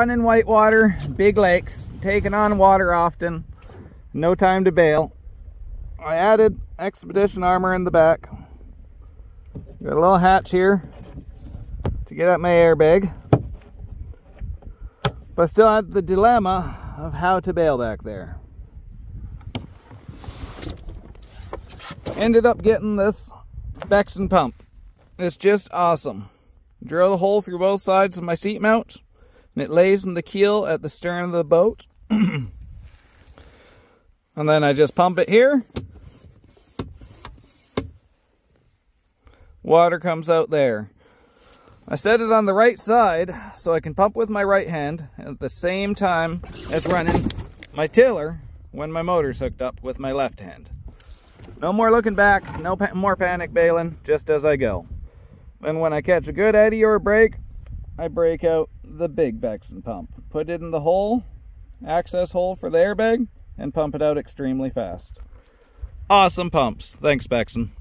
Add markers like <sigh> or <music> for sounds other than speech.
running whitewater, big lakes, taking on water often, no time to bail. I added expedition armor in the back. Got a little hatch here to get at my airbag. But I still had the dilemma of how to bail back there. Ended up getting this Beckson pump. It's just awesome. Drill a hole through both sides of my seat mount and it lays in the keel at the stern of the boat. <clears throat> and then I just pump it here. Water comes out there. I set it on the right side so I can pump with my right hand at the same time as running my tiller when my motor's hooked up with my left hand. No more looking back, no pa more panic bailing, just as I go. And when I catch a good eddy or a break, I break out the big Beckson pump. Put it in the hole, access hole for the airbag, and pump it out extremely fast. Awesome pumps. Thanks, Beckson.